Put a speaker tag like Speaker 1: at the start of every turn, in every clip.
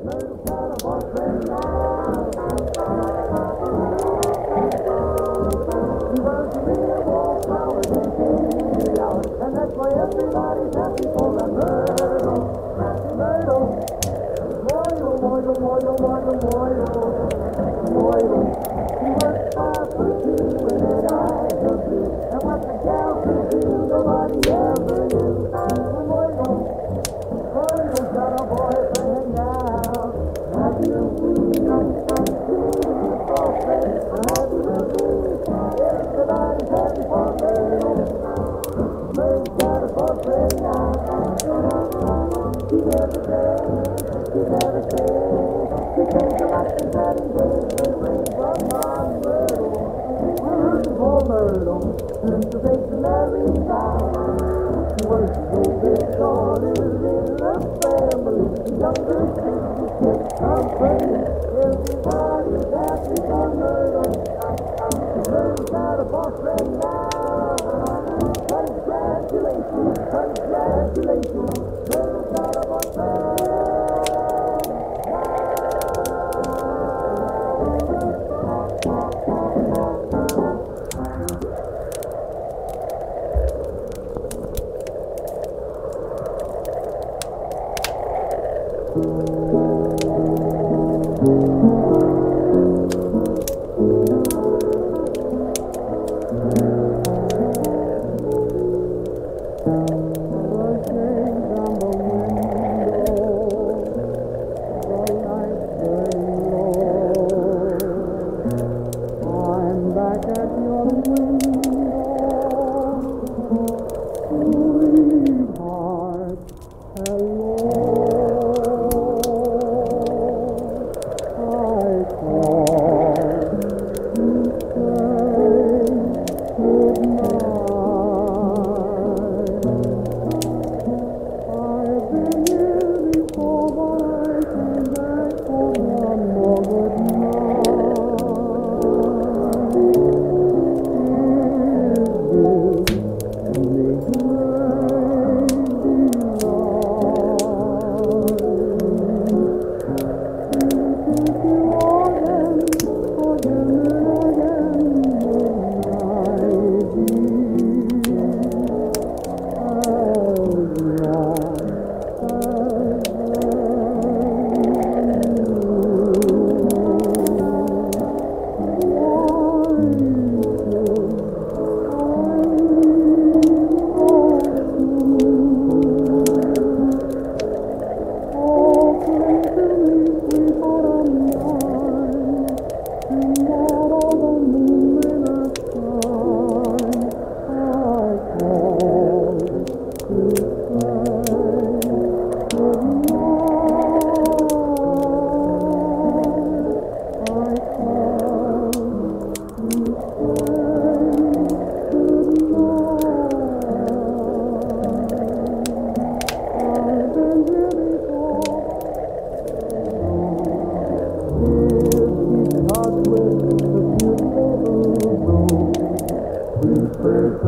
Speaker 1: Primeiro para a. Congratulations! Congratulations! 嗯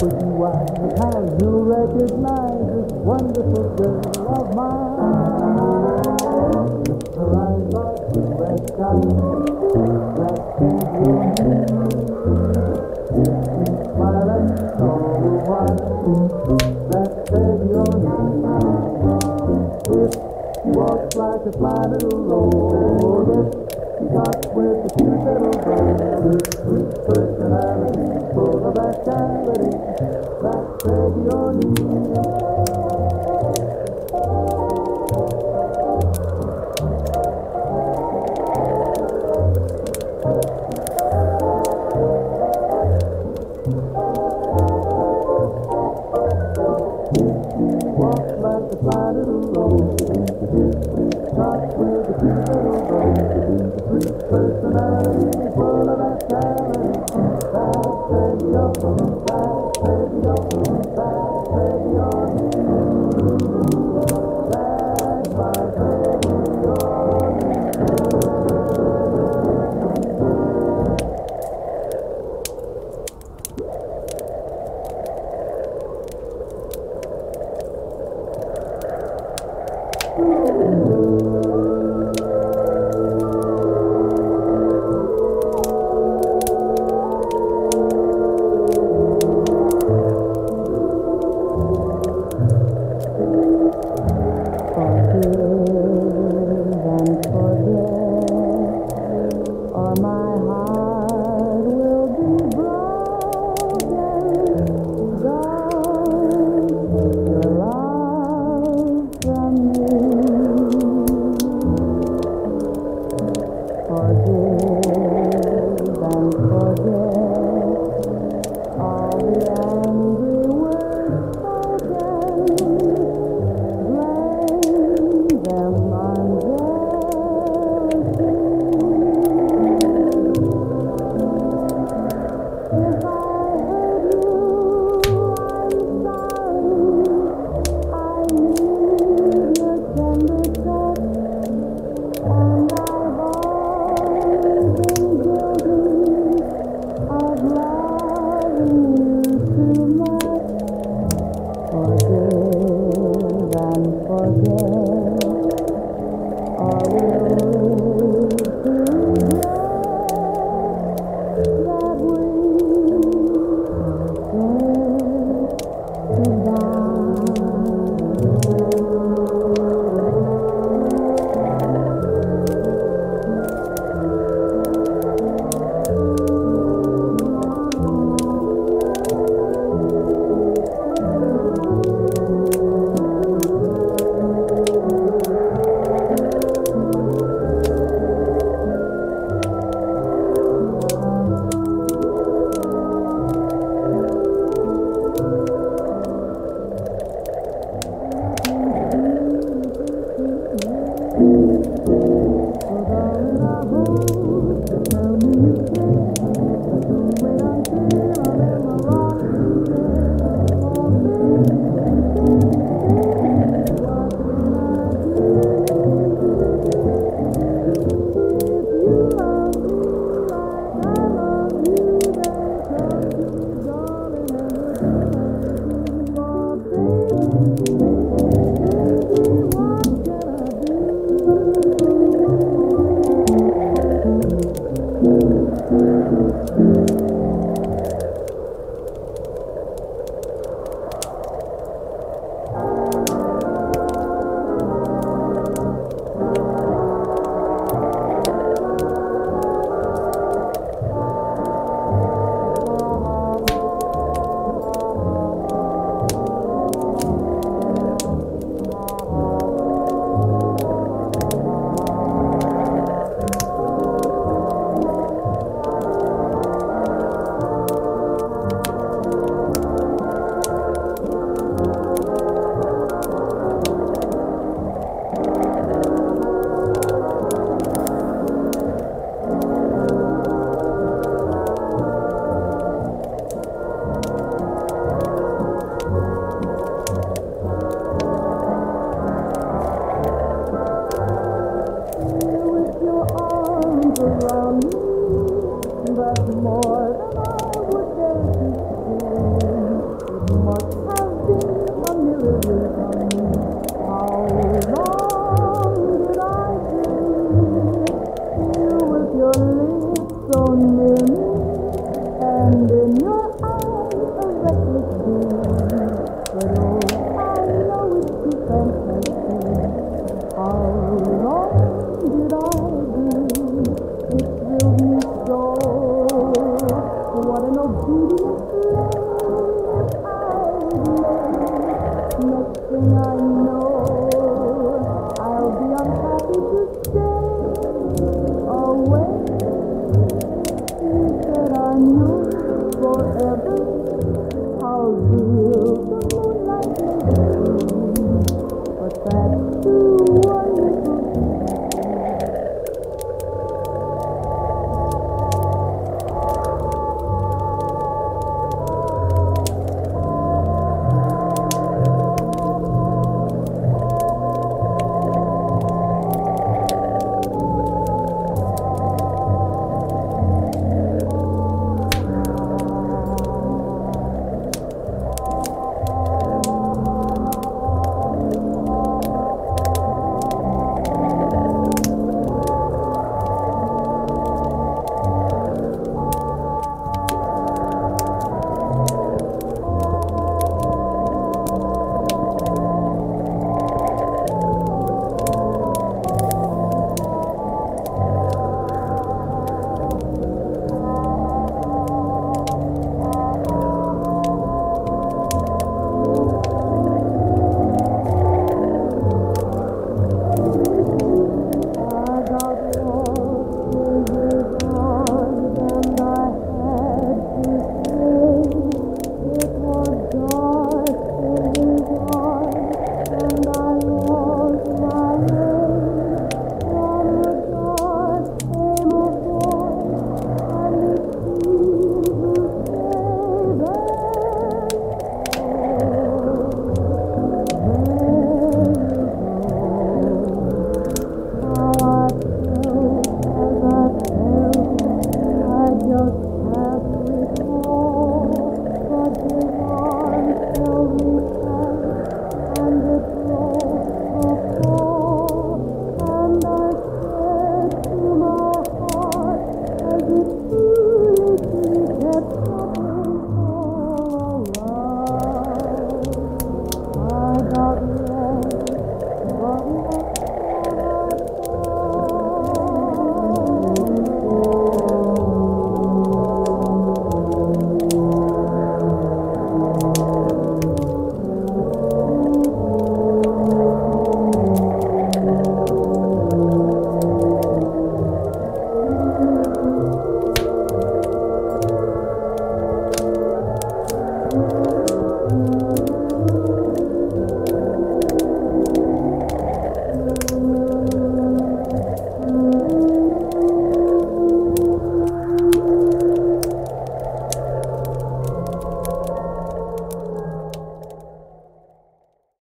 Speaker 1: would you ask how you recognize this wonderful girl of mine? Her eyes are blue as sky, black she smile and so will one that said your name. She walks like a fly little rose. Thank.